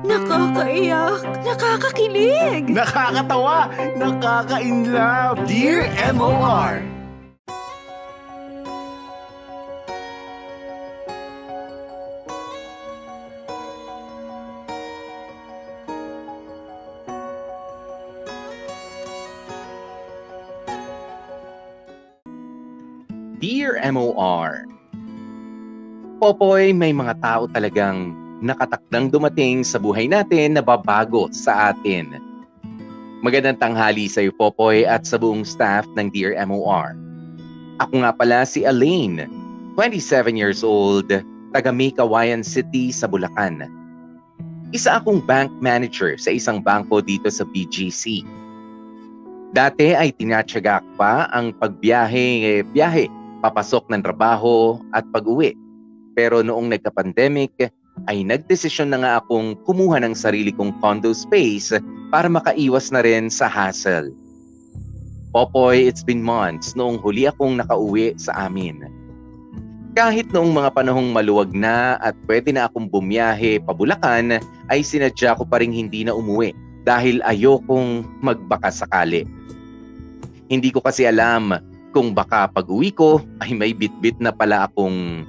Nakakaiyak, nakakakilig. Nakakatawa, nakaka-inlove. Dear MOR. Dear MOR, Popoy, may mga tao talagang nakatakdang dumating sa buhay natin na babago sa atin. Magandang tanghali sa iyo, Popoy, at sa buong staff ng Dear MOR. Ako nga pala si Elaine, 27 years old, taga May Kawayan City sa Bulacan. Isa akong bank manager sa isang bangko dito sa BGC. Dati ay tinatsaga pa ang pagbiyahe, biyahe papasok ng trabaho at pag-uwi. Pero noong nagka-pandemic, ay nagdesisyon na nga akong kumuha ng sarili kong condo space para makaiwas na rin sa hassle. Popoy, it's been months noong huli akong nakauwi sa amin. Kahit noong mga panahong maluwag na at pwede na akong bumiyahe pabulakan, ay sinadya ko pa rin hindi na umuwi dahil ayokong magbaka sakali. Hindi ko kasi alam kung baka pag-uwi ko ay may bitbit na pala akong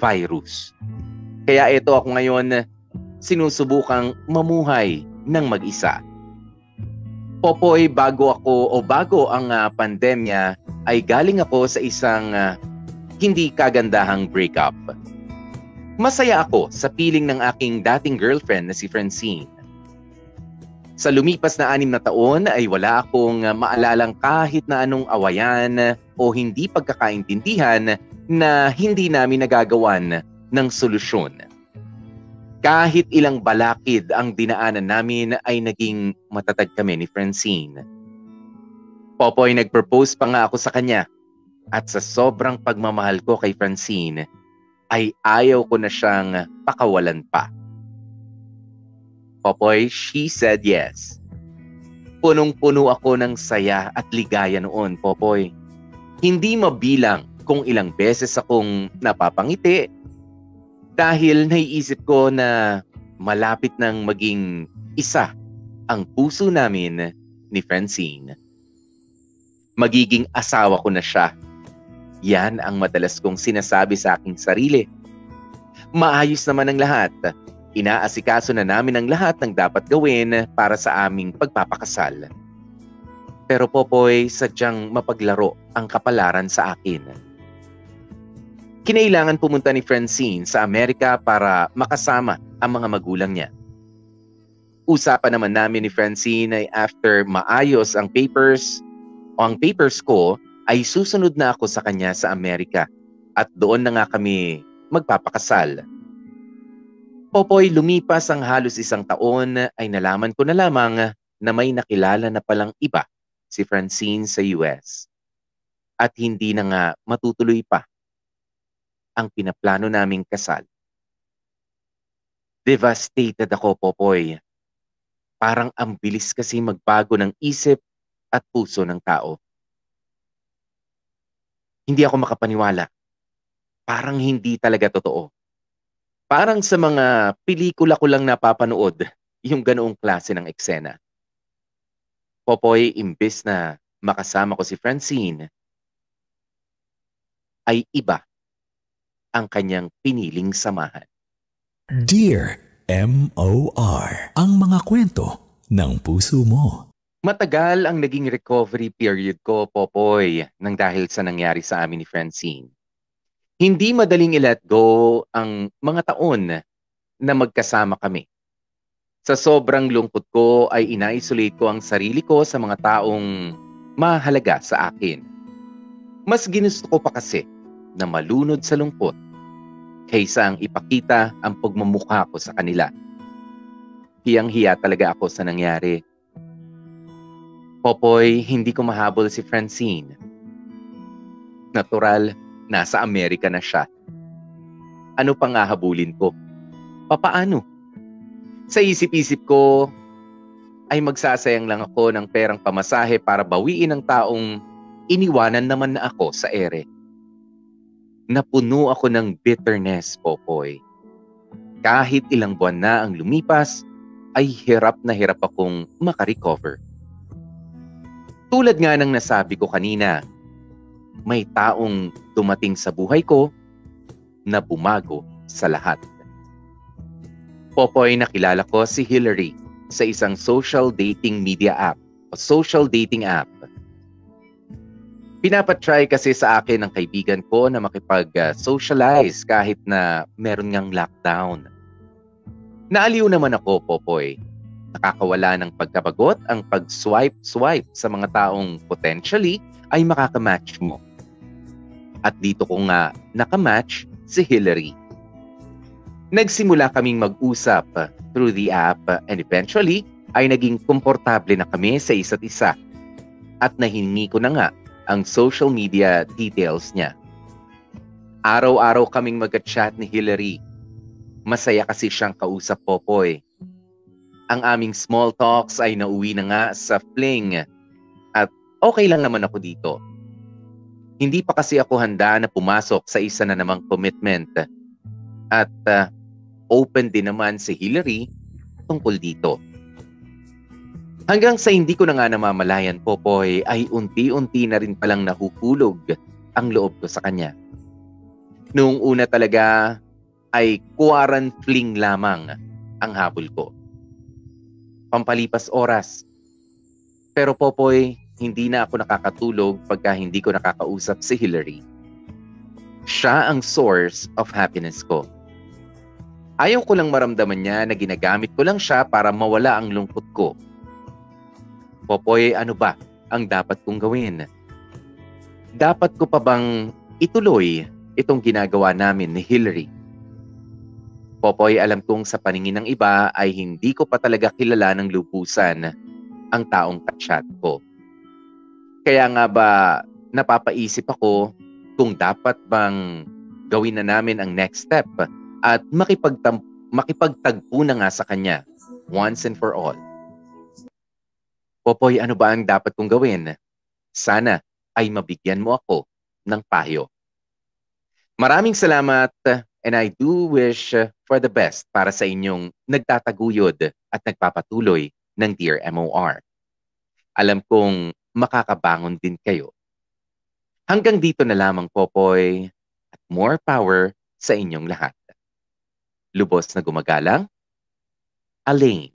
virus. Kaya ito ako ngayon sinusubukang mamuhay ng mag-isa. Popoy, bago ako o bago ang uh, pandemya ay galing ako sa isang uh, hindi kagandahang breakup. Masaya ako sa piling ng aking dating girlfriend na si Francine. Sa lumipas na anim na taon ay wala akong maalalang kahit na anong awayan o hindi pagkakaintindihan na hindi namin nagagawan ng solusyon. Kahit ilang balakid ang dinaanan namin ay naging matatag kami ni Francine. Popoy nag-propose pa nga ako sa kanya at sa sobrang pagmamahal ko kay Francine ay ayaw ko na siyang pakawalan pa. Popoy, she said yes. Punong-puno ako ng saya at ligaya noon, Popoy. Hindi mabilang kung ilang beses akong napapangiti dahil naiisip ko na malapit nang maging isa ang puso namin ni Francine. Magiging asawa ko na siya. Yan ang madalas kong sinasabi sa aking sarili. Maayos naman ang lahat Inaasikaso na namin ang lahat ng dapat gawin para sa aming pagpapakasal. Pero Popoy, sadyang mapaglaro ang kapalaran sa akin. Kinailangan pumunta ni Francine sa Amerika para makasama ang mga magulang niya. Usapan naman namin ni Francine ay after maayos ang papers o ang papers ko ay susunod na ako sa kanya sa Amerika at doon na nga kami magpapakasal. Popoy, lumipas ang halos isang taon ay nalaman ko na lamang na may nakilala na palang iba si Francine sa US. At hindi na nga matutuloy pa ang pinaplano naming kasal. Devastated ako, Popoy. Parang ang bilis kasi magbago ng isip at puso ng tao. Hindi ako makapaniwala. Parang hindi talaga totoo Parang sa mga pelikula ko lang napapanood yung ganoong klase ng eksena. Popoy, imbes na makasama ko si Francine, ay iba ang kanyang piniling samahan. Dear M.O.R. Ang mga kwento ng puso mo. Matagal ang naging recovery period ko, Popoy, nang dahil sa nangyari sa amin ni Francine. Hindi madaling i-let go ang mga taon na magkasama kami. Sa sobrang lungkot ko ay ina-isolate ko ang sarili ko sa mga taong mahalaga sa akin. Mas ginusto ko pa kasi na malunod sa lungkot kaysa ang ipakita ang pagmamukha ko sa kanila. Hiyang-hiya talaga ako sa nangyari. Popoy, hindi ko mahabol si Francine. Natural, nasa Amerika na siya. Ano pang hahabulin ko? Papaano? Sa isip-isip ko, ay magsasayang lang ako ng perang pamasahe para bawiin ang taong iniwanan naman na ako sa ere. Napuno ako ng bitterness, Popoy. Kahit ilang buwan na ang lumipas, ay hirap na hirap akong makarecover. Tulad nga ng nasabi ko kanina, may taong dumating sa buhay ko na bumago sa lahat. Popoy, nakilala ko si Hillary sa isang social dating media app o social dating app. Pinapatry kasi sa akin ng kaibigan ko na makipag-socialize kahit na meron ngang lockdown. Naaliw naman ako, Popoy. Nakakawala ng pagkabagot ang pag-swipe-swipe sa mga taong potentially ay makakamatch mo. At dito ko nga nakamatch si Hillary. Nagsimula kaming mag-usap through the app and eventually ay naging komportable na kami sa isa't isa. At nahingi ko na nga ang social media details niya. Araw-araw kaming magka-chat ni Hillary. Masaya kasi siyang kausap Popoy. Ang aming small talks ay nauwi na nga sa fling at okay lang naman ako dito. Hindi pa kasi ako handa na pumasok sa isa na namang commitment at uh, open din naman si Hillary tungkol dito. Hanggang sa hindi ko na nga namamalayan, Popoy, ay unti-unti na rin palang nahuhulog ang loob ko sa kanya. Noong una talaga ay kuwaran fling lamang ang habol ko. Pampalipas oras. Pero Popoy, hindi na ako nakakatulog pagka hindi ko nakakausap si Hillary. Siya ang source of happiness ko. Ayaw ko lang maramdaman niya na ginagamit ko lang siya para mawala ang lungkot ko Popoy, ano ba ang dapat kong gawin? Dapat ko pa bang ituloy itong ginagawa namin ni Hillary? Popoy, alam kong sa paningin ng iba ay hindi ko pa talaga kilala ng lubusan ang taong kachat ko. Kaya nga ba napapaisip ako kung dapat bang gawin na namin ang next step at makipagtam- makipagtagpo na nga sa kanya once and for all. Popoy, ano ba ang dapat kong gawin? Sana ay mabigyan mo ako ng payo. Maraming salamat and I do wish for the best para sa inyong nagtataguyod at nagpapatuloy ng Dear MOR. Alam kong makakabangon din kayo. Hanggang dito na lamang, Popoy, at more power sa inyong lahat. Lubos na gumagalang, Alain.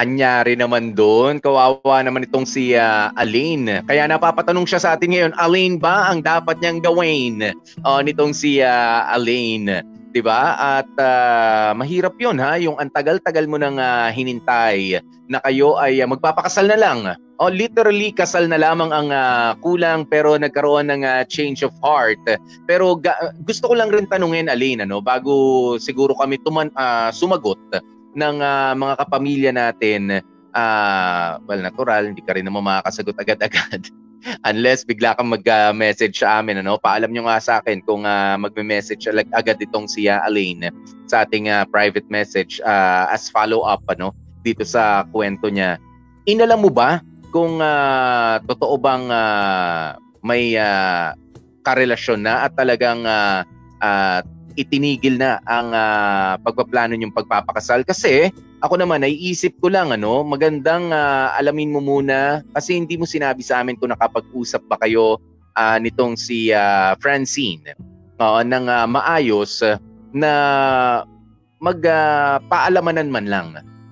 Anyari naman doon. Kawawa naman itong si uh, Alain. Kaya napapatanong siya sa atin ngayon, Alain ba ang dapat niyang gawin uh, nitong si uh, Alain? 'Di ba? At uh, mahirap 'yon ha, yung antagal-tagal mo nang uh, hinintay na kayo ay uh, magpapakasal na lang. O oh, literally kasal na lamang ang uh, kulang pero nagkaroon ng uh, change of heart. Pero ga- gusto ko lang rin tanungin Alain ano bago siguro kami tuman uh, sumagot ng uh, mga kapamilya natin, uh, well, natural, hindi ka rin naman makakasagot agad-agad. Unless bigla kang mag-message sa amin, ano? Paalam nyo nga sa akin kung uh, magme-message agad itong si uh, Alain sa ating uh, private message uh, as follow-up, ano? Dito sa kwento niya. Inalam mo ba kung uh, totoo bang uh, may uh, karelasyon na at talagang uh, uh, itinigil na ang uh, pagpaplano yung pagpapakasal. Kasi ako naman naiisip ko lang ano magandang uh, alamin mo muna. Kasi hindi mo sinabi sa amin kung nakapag-usap ba kayo uh, nitong si uh, Francine. Uh, ng uh, maayos na magpaalamanan uh, man lang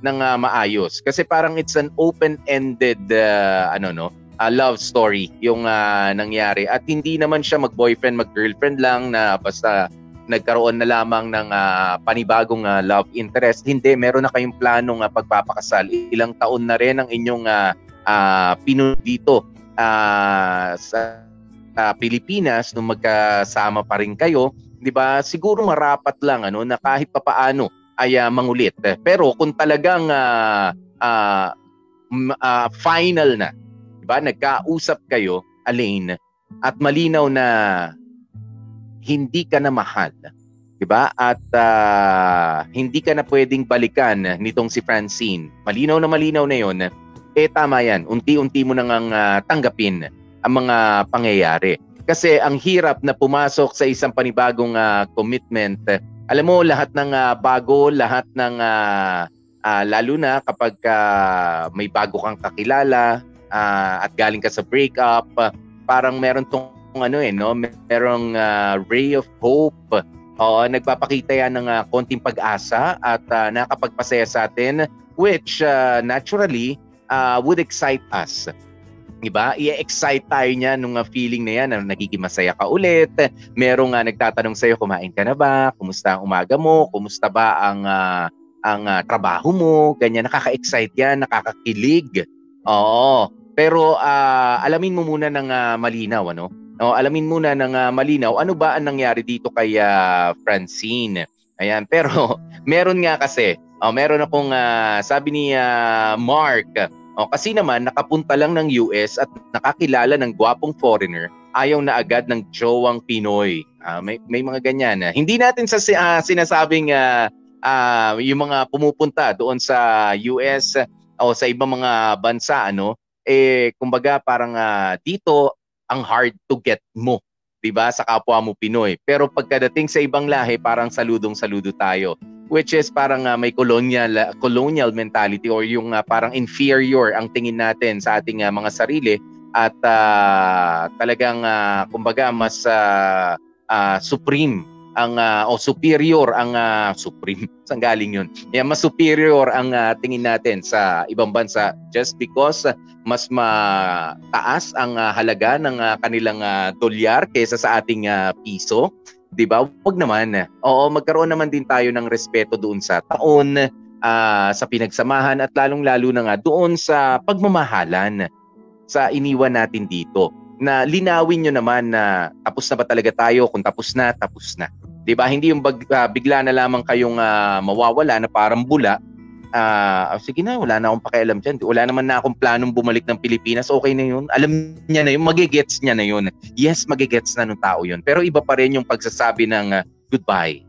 ng uh, maayos. Kasi parang it's an open-ended uh, ano no uh, love story yung uh, nangyari. At hindi naman siya mag-boyfriend mag-girlfriend lang na basta nagkaroon na lamang ng uh, panibagong uh, love interest. Hindi, meron na kayong planong uh, pagpapakasal. Ilang taon na rin ang inyong uh, uh, pinuno dito uh, sa uh, Pilipinas nung magkasama pa rin kayo. 'Di ba? Siguro marapat lang ano na kahit papaano ay uh, mangulit. Pero kung talagang uh, uh, uh, final na, 'di ba? Nagkausap kayo, Alain, at malinaw na hindi ka na mahal 'di ba? At ah, hindi ka na pwedeng balikan nitong si Francine. Malinaw na malinaw na 'yon. Eh tama 'yan. Unti-unti mo nang ang ah, tanggapin ang mga pangyayari. Kasi ang hirap na pumasok sa isang panibagong ah, commitment. Alam mo lahat ng ah, bago, lahat ng ah, ah, lalo na kapag ah, may bago kang kakilala ah, at galing ka sa breakup, ah, parang meron tong ano eh no, merong ah, ray of hope Oo, nagpapakita yan ng ah, konting pag-asa at ah, nakapagpasaya sa atin which ah, naturally ah, would excite us. Diba? I-excite tayo niya nung feeling na yan na nagiging masaya ka ulit. Merong nga nagtatanong sa'yo, kumain ka na ba? Kumusta ang umaga mo? Kumusta ba ang ah, ang ah, trabaho mo? Ganyan, nakaka-excite yan, nakakakilig. Oo. Pero ah, alamin mo muna ng ah, malinaw, ano? O, alamin muna ng ah, malinaw ano ba ang nangyari dito kay ah, Francine. Ayan, pero meron nga kasi, oh, meron akong ah, sabi ni ah, Mark, oh, kasi naman nakapunta lang ng US at nakakilala ng gwapong foreigner, ayaw na agad ng jowang Pinoy. Ah, may may mga ganyan. ah. Hindi natin sa ah, sinasabing ah, ah, yung mga pumupunta doon sa US o sa ibang mga bansa ano, eh kumbaga parang ah, dito ang hard to get mo, 'di ba? Sa kapwa mo Pinoy. Pero pagkadating sa ibang lahi, parang saludong-saludo tayo. Which is parang ah, may colonial colonial mentality or yung ah, parang inferior ang tingin natin sa ating ah, mga sarili at ah, talagang ah, kumbaga mas ah, ah, supreme ang ah, o superior ang ah, supreme saan galing yun? Yeah, mas superior ang ah, tingin natin sa ibang bansa just because ah, mas mataas ang ah, halaga ng ah, kanilang ah, dolyar kaysa sa ating ah, piso. 'di ba? Wag naman. Oo magkaroon naman din tayo ng respeto doon sa taon ah, sa pinagsamahan at lalong-lalo na nga doon sa pagmamahalan sa iniwan natin dito. Na linawin nyo naman na tapos na ba talaga tayo? Kung tapos na tapos na 'di ba? Hindi yung bag, ah, bigla na lamang kayong ah, mawawala na parang bula. Ah sige na wala na akong pakialam diyan wala naman na akong planong bumalik ng Pilipinas. Okay na yun. Alam niya na yun. Magigets niya na yun. Yes magigets na ng tao yun. Pero iba pa rin yung pagsasabi ng ah, goodbye.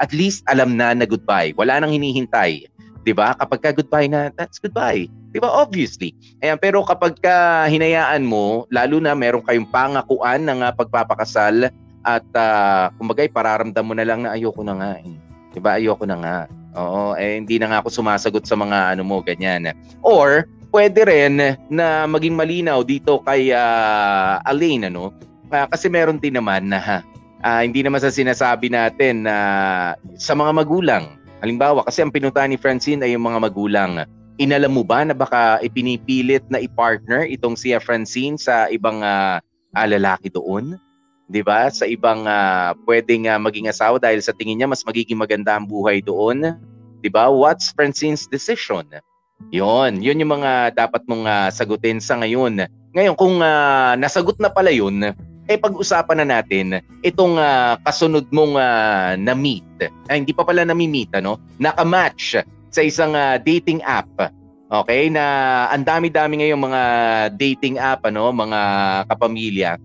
At least alam na na goodbye. Wala nang hinihintay. 'di ba? Kapag ka goodbye na that's goodbye. 'di ba? Obviously. Ayan pero kapag ka hinayaan mo lalo na meron kayong pangakuan ng pagpapakasal at uh, kumbaga pararamdam mo na lang na ayoko na nga eh. 'di ba ayoko na nga. Oo eh hindi na nga ako sumasagot sa mga ano mo ganyan. Or pwede rin na maging malinaw dito kay ah, Alain ano? Ah, kasi meron din naman na ah, hindi naman sa sinasabi natin na sa mga magulang. Halimbawa kasi ang pinunta ni Francine ay yung mga magulang. Inalam mo ba na baka ipinipilit na i-partner itong si Francine sa ibang ah, ah, lalaki doon 'di ba? Sa ibang ah, pwedeng ah, maging asawa dahil sa tingin niya mas magiging maganda ang buhay doon, 'di ba? What's Francine's decision? 'Yon, 'yun yung mga dapat mong ah, sagutin sa ngayon. Ngayon kung ah, nasagot na pala 'yun, eh pag-usapan na natin itong ah, kasunod mong ah, na-meet. Ay, hindi pa pala nami-meet ano, naka-match sa isang ah, dating app. Okay, na ang dami-dami ngayong mga dating app ano, mga kapamilya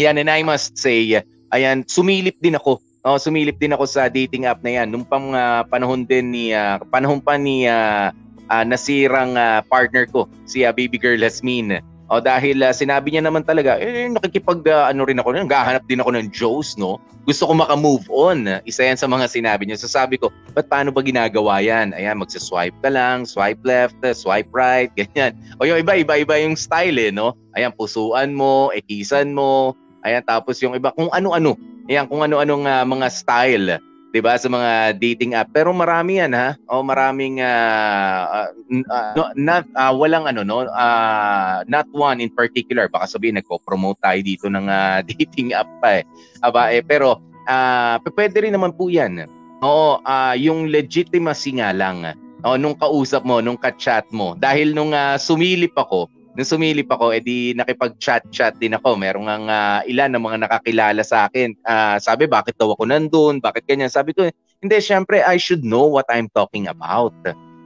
yan, and I must say, ayan, sumilip din ako. Oh, sumilip din ako sa dating app na yan. Nung pang ah, panahon din ni, ah, panahon pa ni ah, ah, nasirang ah, partner ko, si ah, baby girl Lasmin. O dahil ah, sinabi niya naman talaga, eh, nakikipag ah, ano rin ako, naghahanap din ako ng Joes, no? Gusto ko maka-move on. Isa yan sa mga sinabi niya. So sabi ko, ba't paano ba ginagawa yan? Ayan, magsa-swipe ka lang, swipe left, swipe right, ganyan. O yung iba, iba-iba yung style eh, no? Ayan, pusuan mo, ekisan mo, Ayan, tapos yung iba, kung ano-ano. Ayan, kung ano-anong ah, mga style. 'di ba sa mga dating app. Pero marami yan ha? O maraming n- ah, no, not ah, walang ano no? Ah, not one in particular. Baka sabihin nagpo-promote tayo dito ng ah, dating app pa eh. Aba eh pero p- pwede rin naman po yan. Oo ah, yung legitimacy nga lang. Oh, nung kausap mo nung ka-chat mo. Dahil nung ah, sumilip ako nung sumilip ako, edi nakipag-chat-chat din ako. Merong ang ah, ilan ng mga nakakilala sa akin. Ah, sabi, bakit daw ako nandun? Bakit ganyan? Sabi ko, hindi, syempre, I should know what I'm talking about.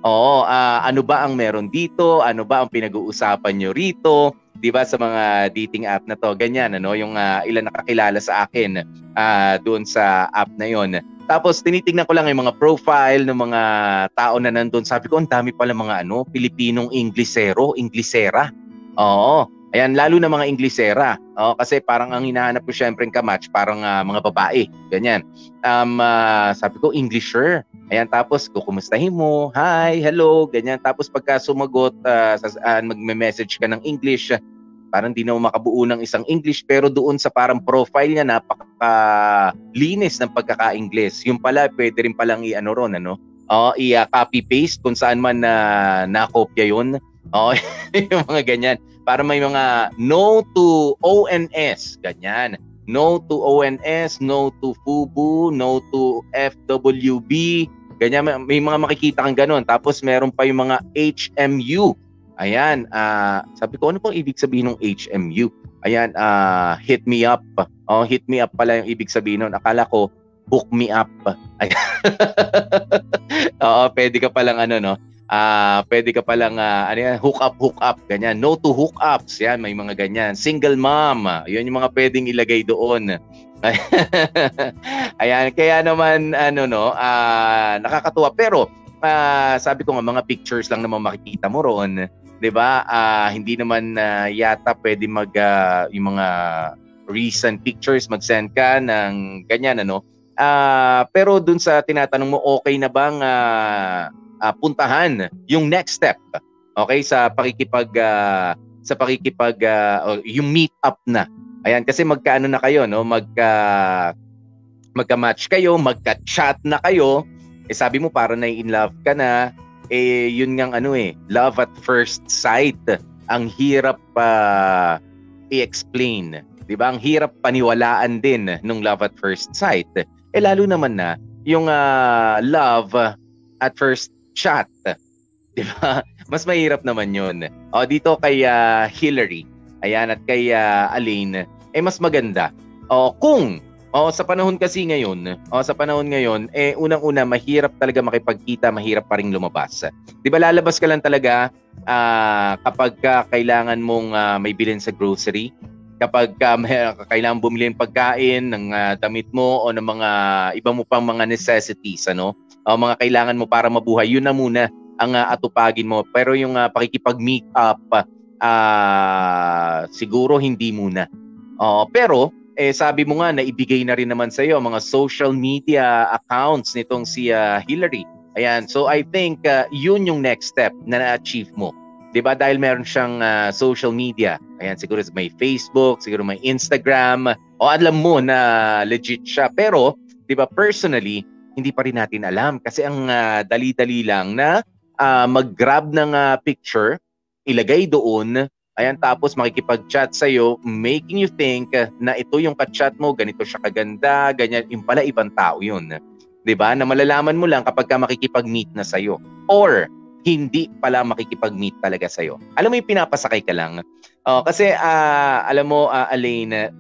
Oo, ah, ano ba ang meron dito? Ano ba ang pinag-uusapan nyo rito? 'Di ba sa mga dating app na to. Ganyan ano, yung uh, ilan nakakilala sa akin uh, doon sa app na 'yon. Tapos tinitingnan ko lang yung mga profile ng mga tao na nandun. Sabi ko, ang dami pala mga ano, Pilipinong Inglesero, Inglesera. Oo. Ayan, lalo na mga Inglesera. Oh, kasi parang ang hinahanap ko syempre kamatch, parang uh, mga babae. Ganyan. Um, uh, sabi ko, Englisher. Ayan, tapos kukumustahin mo, hi, hello, ganyan. Tapos pagka sumagot, uh, uh, magme-message ka ng English, parang di na makabuo ng isang English pero doon sa parang profile niya napaka-linis ng pagkaka-Ingles. Yung pala pwede rin palang i-ano ron ano. Oh, i-copy paste kung saan man na uh, nakopya 'yon. Oh, yung mga ganyan. Para may mga no to ONS, ganyan. No to ONS, no to FUBU, no to FWB. Ganyan, may mga makikita kang ganun. Tapos meron pa yung mga HMU. Ayan, uh, sabi ko, ano pong ibig sabihin ng HMU? Ayan, uh, hit me up. Oh, hit me up pala yung ibig sabihin nun. Akala ko, hook me up. Oo, pwede ka palang ano, no? uh, pwede ka palang uh, ano yan, hook up, hook up, ganyan. No to hook ups, yan, may mga ganyan. Single mom, yun yung mga pwedeng ilagay doon. Ayan, kaya naman ano no, uh, nakakatuwa pero uh, sabi ko nga mga pictures lang naman makikita mo roon, 'di ba? Uh, hindi naman uh, yata pwede mag uh, yung mga recent pictures mag-send ka ng ganyan ano. Uh, pero dun sa tinatanong mo okay na bang uh, uh, puntahan yung next step. Okay sa pakikipag uh, sa pakikipag uh, yung meet up na. Ayan kasi magkaano na kayo no, magka magka-match kayo, magka-chat na kayo. Eh sabi mo para na in love ka na, eh yun ngang ano eh, love at first sight. Ang hirap pa uh, i-explain. 'Di ba? Ang hirap paniwalaan din nung love at first sight. Eh lalo naman na yung uh, love at first chat. 'Di ba? Mas mahirap naman 'yun. O dito kay uh, Hillary, ayan at kay uh, Aline, eh mas maganda. O kung o sa panahon kasi ngayon, o sa panahon ngayon, eh unang-una mahirap talaga makipagkita, mahirap pa ring lumabas. 'Di ba lalabas ka lang talaga uh, kapag uh, kailangan mong uh, may bilhin sa grocery, kapag uh, may, kailangan bumili ng pagkain, ng uh, damit mo o ng mga iba mo pang mga necessities, ano? uh, mga kailangan mo para mabuhay, yun na muna ang uh, atupagin mo. Pero yung uh, pakikipag-meet up, uh, siguro hindi muna. Uh, pero, eh, sabi mo nga na ibigay na rin naman sa iyo mga social media accounts nitong si uh, Hillary. Ayan, so I think uh, yun yung next step na na-achieve mo. 'Di ba? Dahil meron siyang uh, social media. Ayan, siguro may Facebook, siguro may Instagram. O alam mo na legit siya. Pero, 'di ba, personally, hindi pa rin natin alam kasi ang uh, dali-dali lang na uh, mag-grab ng uh, picture, ilagay doon, ayan tapos makikipag-chat sa iyo, making you think na ito yung ka-chat mo, ganito siya kaganda, ganyan, yung pala ibang tao yun. 'Di ba? Na malalaman mo lang kapag ka makikipag-meet na sa iyo. Or hindi pala makikipag-meet talaga sa iyo. Alam mo yung pinapasakay ka lang. Uh, kasi uh, alam mo uh, Elaine,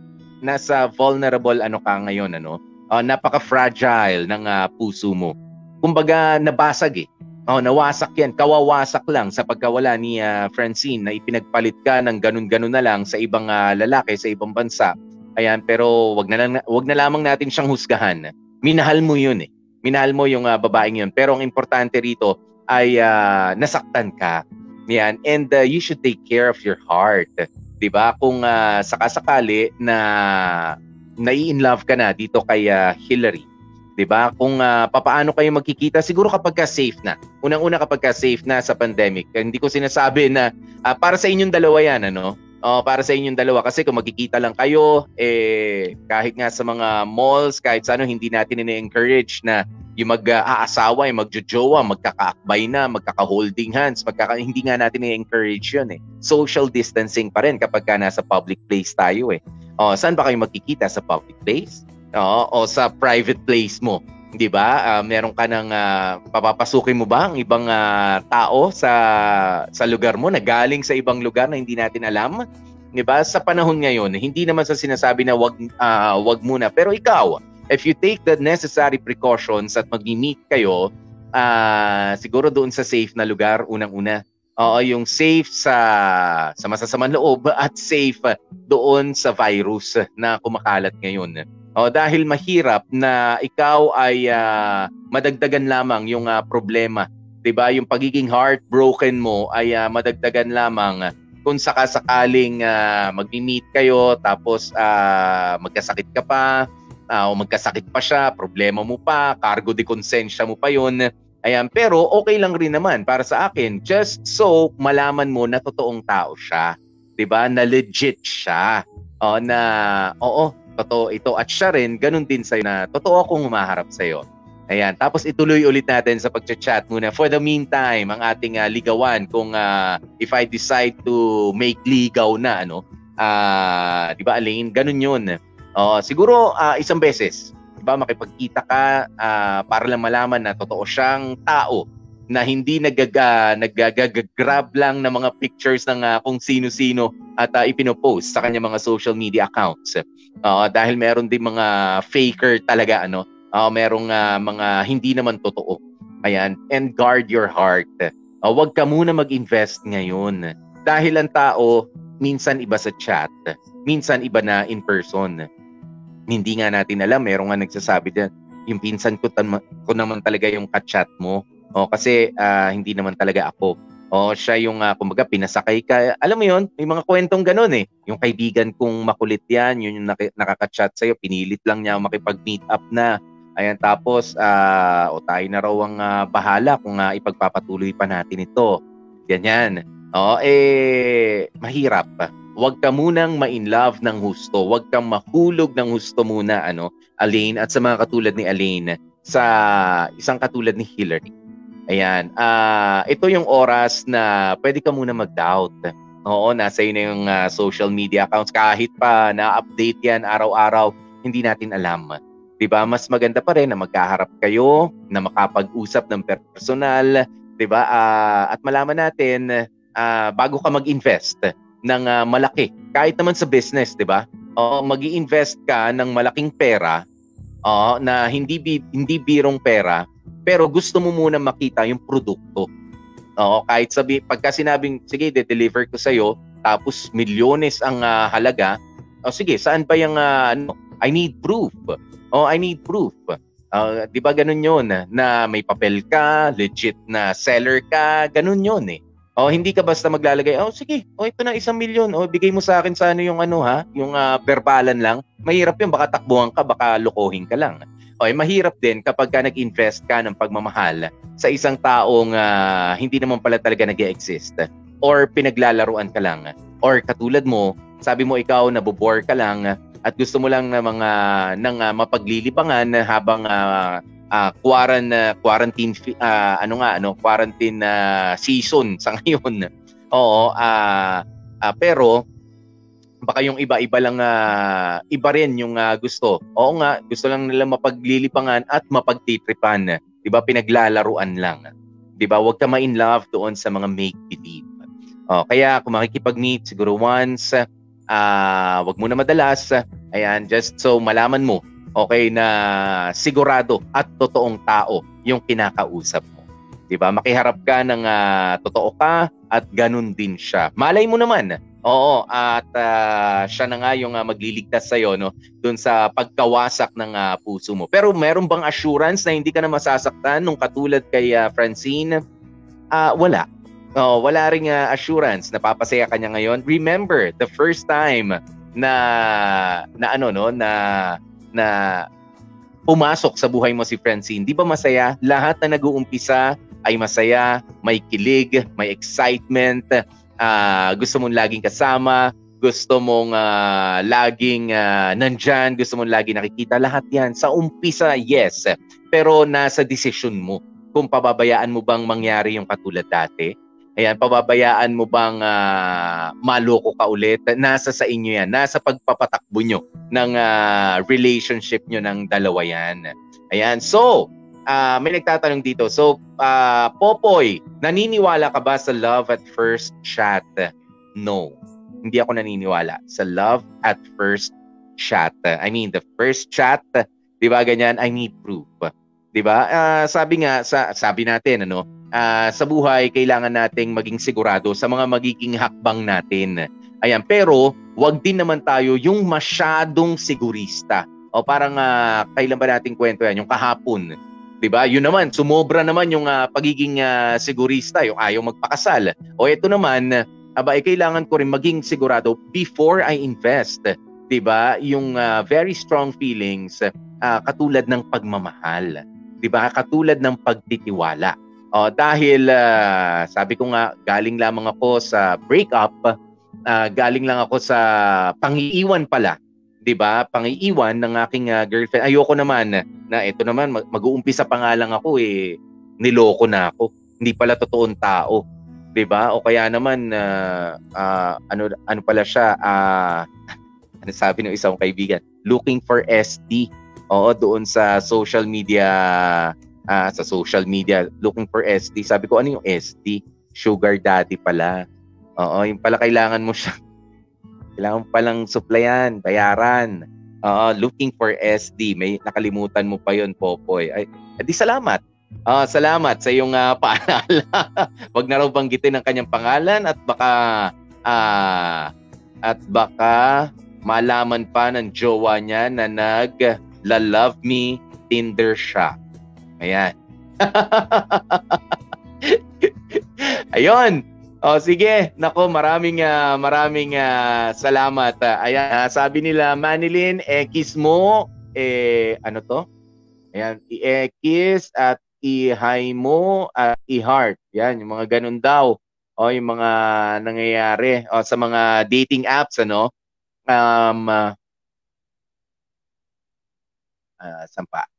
nasa vulnerable ano ka ngayon ano uh, napaka-fragile ng uh, puso mo. Kumbaga nabasag eh. Oh, nawasak yan. Kawawasak lang sa pagkawala ni uh, Francine na ipinagpalit ka ng ganun-ganun na lang sa ibang uh, lalaki sa ibang bansa. Ayan, pero wag na lang wag na lamang natin siyang husgahan. Minahal mo 'yun eh. Minahal mo yung uh, babaeng 'yun. Pero ang importante rito ay uh, nasaktan ka. Yan, and uh, you should take care of your heart. 'Di ba? Kung uh, sakasakali na nai-in love ka na dito kay uh, Hillary. 'Di ba? Kung uh, papaano kayo magkikita, siguro kapag ka safe na. Unang-una kapag ka safe na sa pandemic. Hindi ko sinasabi na uh, para sa inyong dalawa 'yan, ano? Uh, para sa inyong dalawa kasi kung magkikita lang kayo eh kahit nga sa mga malls kahit sa ano hindi natin ini-encourage na yung mag-aasawa, yung magjojowa, magkakaakbay na, magkaka-holding hands, magkaka hindi nga natin i-encourage 'yun eh. Social distancing pa rin kapag ka nasa public place tayo eh. Oh, saan ba kayo magkikita sa public place? Oo, o sa private place mo. 'Di ba? Uh, meron ka ng uh, papapasukin mo ba ang ibang uh, tao sa sa lugar mo na galing sa ibang lugar na hindi natin alam? 'Di ba? Sa panahon ngayon, hindi naman sa sinasabi na wag uh, wag muna, pero ikaw, if you take the necessary precautions at magmi-meet kayo, uh, siguro doon sa safe na lugar unang-una Oo, yung safe sa sa masasamang loob at safe doon sa virus na kumakalat ngayon. O dahil mahirap na ikaw ay uh, madagdagan lamang yung uh, problema, 'di ba? Yung pagiging heartbroken mo ay uh, madagdagan lamang kung sakasakaling uh, magmi-meet kayo tapos uh, magkasakit ka pa uh, o magkasakit pa siya, problema mo pa, cargo de konsensya mo pa 'yon Ayan, pero okay lang rin naman para sa akin just so malaman mo na totoong tao siya. 'Di ba? Na legit siya. O na oo, totoo ito at siya rin ganun din sa'yo na totoo akong humaharap sa iyo. Ayan, tapos ituloy ulit natin sa pagcha-chat muna. For the meantime, ang ating uh, ligawan kung uh, if I decide to make ligaw na ano, uh, 'di ba Alain? Ganun 'yun. Uh, siguro uh, isang beses ba makipagkita ka uh, para lang malaman na totoo siyang tao na hindi nagaga nagagagrab lang ng mga pictures ng uh, kung sino-sino at uh, ipinopost sa kanya mga social media accounts. Uh, dahil meron din mga faker talaga ano, uh, merong uh, mga hindi naman totoo. Ayan, and guard your heart. Uh, huwag ka muna mag-invest ngayon. Dahil ang tao, minsan iba sa chat, minsan iba na in person hindi nga natin alam, meron nga nagsasabi din, yung pinsan ko, tam- ko naman talaga yung kachat mo. O, kasi uh, hindi naman talaga ako. O, siya yung, uh, kumbaga, pinasakay ka. Alam mo yon may mga kwentong ganun eh. Yung kaibigan kong makulit yan, yun yung nak- nakakachat sa'yo, pinilit lang niya makipag-meet up na. Ayan, tapos, uh, o tayo na raw ang uh, bahala kung uh, ipagpapatuloy pa natin ito. Ganyan. O, eh, mahirap Huwag ka munang ma-in-love ng husto. Huwag kang mahulog ng husto muna, ano, Alain, at sa mga katulad ni Alain, sa isang katulad ni Hillary. Ayan. Uh, ito yung oras na pwede ka muna mag-doubt. Oo, nasa na yung uh, social media accounts. Kahit pa na-update yan araw-araw, hindi natin alam. 'Di ba? Mas maganda pa rin na magkaharap kayo, na makapag-usap ng personal, 'di ba? Uh, at malaman natin uh, bago ka mag-invest ng uh, malaki. Kahit naman sa business, 'di ba? O magi-invest ka ng malaking pera uh, na hindi bi- hindi birong pera, pero gusto mo muna makita yung produkto. Oo, kahit sabi pagka sinabing sige, de-deliver ko sa iyo, tapos milyones ang uh, halaga. O sige, saan ba yung uh, ano? I need proof. Oh, I need proof. Uh, 'di ba ganun 'yon na may papel ka, legit na seller ka, ganun 'yon eh. Oh, hindi ka basta maglalagay, oh sige, oh ito na isang milyon, oh bigay mo sa akin sa ano yung ano ha, yung uh, verbalan lang. Mahirap yun, baka takbuhan ka, baka lokohin ka lang. Oh, eh, mahirap din kapag ka nag-invest ka ng pagmamahal sa isang taong uh, hindi naman pala talaga nag exist or pinaglalaruan ka lang. Or katulad mo, sabi mo ikaw nabobore ka lang at gusto mo lang ng mga ng uh, mapaglilibangan habang uh, uh, quarant, uh, quarantine uh, ano nga ano quarantine uh, season sa ngayon. Oo, uh, uh, pero baka yung iba-iba lang uh, iba rin yung uh, gusto. Oo nga, gusto lang nila mapaglilipangan at mapagtitripan. 'Di ba? Pinaglalaruan lang. 'Di ba? Huwag ka ma-in love doon sa mga make believe. Oh, kaya kung makikipag-meet siguro once, uh, wag mo na madalas. Ayan, just so malaman mo okay, na sigurado at totoong tao yung kinakausap mo. 'Di ba? Makiharap ka ng uh, totoo ka at ganun din siya. Malay mo naman. Oo, at uh, siya na nga yung uh, magliligtas sa iyo no doon sa pagkawasak ng uh, puso mo. Pero meron bang assurance na hindi ka na masasaktan nung katulad kay uh, Francine? Uh, wala. Oh, wala ring uh, assurance na papasaya kanya ngayon. Remember, the first time na na ano no na na pumasok sa buhay mo si Francine, di ba masaya? Lahat na nag-uumpisa ay masaya, may kilig, may excitement, uh, gusto mong laging kasama, gusto mong uh, laging uh, nandyan, gusto mong laging nakikita, lahat yan. Sa umpisa, yes. Pero nasa desisyon mo kung pababayaan mo bang mangyari yung katulad dati Ayan, pababayaan mo bang uh, maloko ka ulit? Nasa sa inyo yan. Nasa pagpapatakbo nyo ng uh, relationship nyo ng dalawa yan. Ayan, so, uh, may nagtatanong dito. So, uh, Popoy, naniniwala ka ba sa love at first chat? No. Hindi ako naniniwala sa love at first chat. I mean, the first chat, di ba ganyan, I need proof. 'di ba? Uh, sabi nga sa sabi natin ano, ah, sa buhay, kailangan nating maging sigurado sa mga magiging hakbang natin. Ayan, pero wag din naman tayo yung masyadong sigurista. O parang uh, kailan ba nating kwento yan? Yung kahapon. 'Di ba? Yun naman, sumobra naman yung uh, pagiging uh, sigurista, yung ayaw magpakasal. O ito naman, aba, eh, kailangan ko rin maging sigurado before I invest. 'di ba? Yung uh, very strong feelings uh, katulad ng pagmamahal. 'Di ba? Katulad ng pagtitiwala. Oh, dahil uh, sabi ko nga galing lamang ako sa breakup, uh, galing lang ako sa pangiiwan pala 'di ba? Pangiiwan ng aking uh, girlfriend. Ayoko naman na ito naman mag- mag-uumpisa pa nga lang ako eh niloko na ako. Hindi pala totoong tao. 'di ba? O kaya naman uh, uh, ano ano pala siya uh, ano sabi ng isang kaibigan, looking for SD. Oo, doon sa social media uh, sa social media looking for SD. Sabi ko ano yung SD? Sugar daddy pala. Oo, yung pala kailangan mo siya kailangan palang supplyan, bayaran. Uh, looking for SD. May nakalimutan mo pa yon Popoy. Ay, edi salamat. Uh, salamat sa iyong uh, paalala. Wag na raw banggitin ang kanyang pangalan at baka uh, at baka malaman pa ng jowa niya na nag la love me Tinder siya. Ayan. Ayun. Oh, sige. Nako, maraming uh, maraming uh, salamat. Uh, ayan, uh, sabi nila Manilin, X mo eh ano to? Ayan, i-X at i-hi mo at i-heart. Yan, yung mga ganun daw. O yung mga nangyayari o sa mga dating apps ano. Um uh, uh, sampa.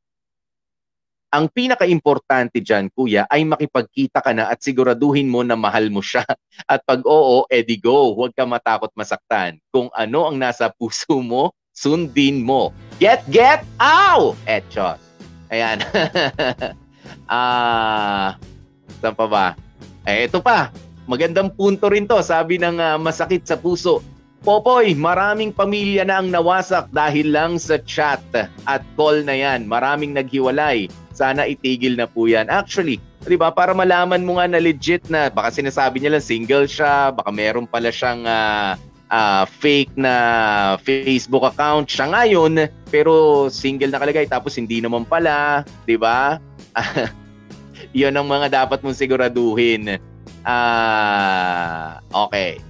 Ang pinaka-importante dyan, kuya, ay makipagkita ka na at siguraduhin mo na mahal mo siya. At pag oo, edi go. Huwag ka matakot masaktan. Kung ano ang nasa puso mo, sundin mo. Get, get, ow! Etchos. Ayan. Ah, uh, saan pa ba? Eh, ito pa. Magandang punto rin to. Sabi ng uh, masakit sa puso. Popoy, maraming pamilya na ang nawasak dahil lang sa chat at call na yan. Maraming naghiwalay sana itigil na po yan. Actually, di ba, para malaman mo nga na legit na, baka sinasabi niya lang single siya, baka meron pala siyang uh, uh, fake na Facebook account siya ngayon, pero single na kalagay, tapos hindi naman pala, di ba? Yun ang mga dapat mong siguraduhin. Ah, uh, okay.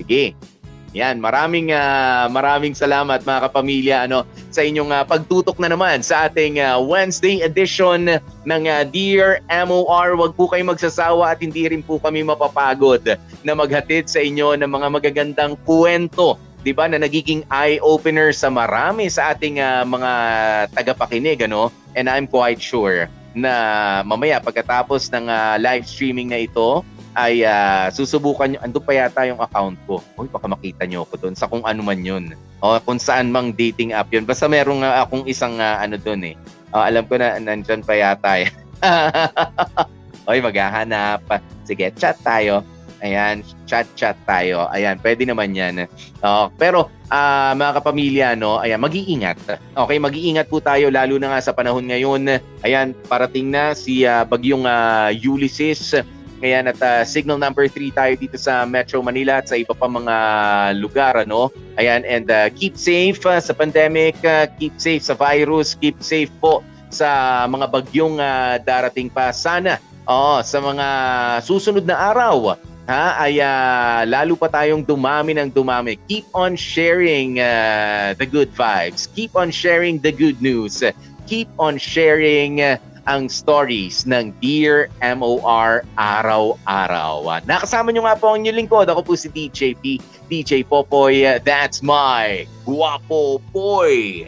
Sige. Yan, maraming uh, maraming salamat mga kapamilya ano sa inyong uh, pagtutok na naman sa ating uh, Wednesday edition ng uh, Dear MOR. Huwag po kayong magsasawa at hindi rin po kami mapapagod na maghatid sa inyo ng mga magagandang kwento 'di ba na nagiging eye-opener sa marami sa ating uh, mga tagapakinig ano and I'm quite sure na mamaya pagkatapos ng uh, live streaming na ito ay uh, susubukan nyo, ando pa yata yung account ko. Uy, baka makita nyo ako doon sa kung ano man yun. O kung saan mang dating app yun. Basta meron uh, akong isang uh, ano doon eh. Uh, alam ko na nandyan pa yata eh. Oy, maghahanap. Sige, chat tayo. Ayan, chat-chat tayo. Ayan, pwede naman yan. Uh, pero uh, mga kapamilya, no, ayan, mag-iingat. Okay, mag-iingat po tayo lalo na nga sa panahon ngayon. Ayan, parating na si uh, bagyong uh, Ulysses ngayon at uh, signal number 3 tayo dito sa Metro Manila at sa iba pa mga lugar ano. Ayan and uh, keep safe uh, sa pandemic, uh, keep safe sa virus, keep safe po sa mga bagyong uh, darating pa sana. Oh, sa mga susunod na araw ha ay uh, lalo pa tayong dumami ng dumami. Keep on sharing uh, the good vibes. Keep on sharing the good news. Keep on sharing uh, ang stories ng Dear MOR araw-araw. Nakasama nyo nga po ang inyong lingkod. Ako po si DJ P, DJ Popoy. That's my Guapo Boy.